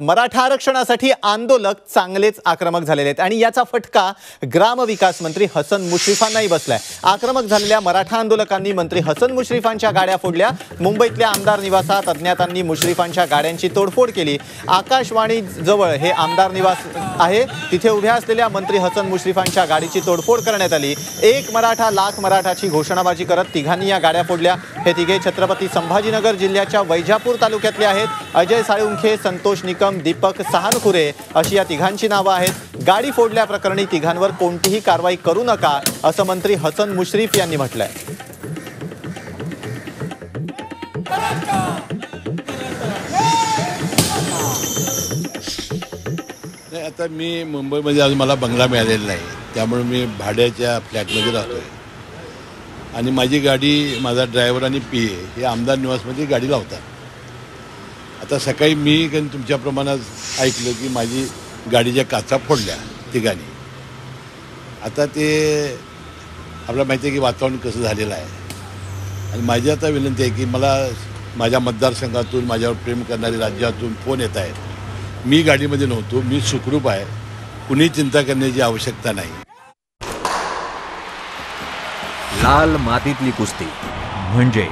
मराठा आरक्षणासाठी आंदोलक चांगलेच आक्रमक झालेले आहेत. आणि याचा फटका ग्रामविकास मंत्री हसन मुश्रीफांनाही बसलाय. आक्रमक झालेल्या मराठा आंदोलकांनी मंत्री हसन मुश्रीफांच्या गाड्या फोडल्या. मुंबईतल्या आमदार निवासात अज्ञातांनी मुश्रीफांच्या गाड्यांची तोडफोड केली. आकाशवाणी जवळ हे आमदार निवास आहे. तिथे उभ्या असलेल्या मंत्री हसन मुश्रीफांच्या गाडीची तोडफोड करण्यात आली. एक मराठा लाख मराठाची घोषणाबाजी करत तिघांनी या गाड्या फोडल्या. हे तिघे छत्रपती संभाजीनगर जिल्ह्याच्या वैजापूर तालुक्यातले आहेत. अजय साळुंखे संतोष निकम दीपक सहानखुरे अशी या तिघांची नावं आहेत. गाडी फोडल्याप्रकरणी तिघांवर कोणतीही कारवाई करू नका असं मंत्री हसन मुश्रीफ यांनी म्हटलंय. नाही आता मी मुंबईमध्ये अजून मला बंगला मिळालेला नाही. त्यामुळे मी भाड्याच्या फ्लॅटमध्ये राहतो आहे आणि माझी गाडी माझा ड्रायव्हर आणि पी ए हे आमदार निवासमध्ये गाडी लावतात आता सकाळी मी कधी तुमच्या प्रमाणात ऐकलं की माझी गाडीच्या काचा फोडल्या तिघांनी. आता ते आपल्याला माहिती आहे की वातावरण कसं झालेलं आहे. आणि माझी आता विनंती आहे की मला माझ्या मतदारसंघातून माझ्यावर प्रेम करणारे राज्यातून फोन येत आहेत. मी गाडीमध्ये नव्हतो मी सुखरूप आहे. कुणी चिंता करण्याची आवश्यकता नाही. लाल मातीतली कुस्ती म्हणजे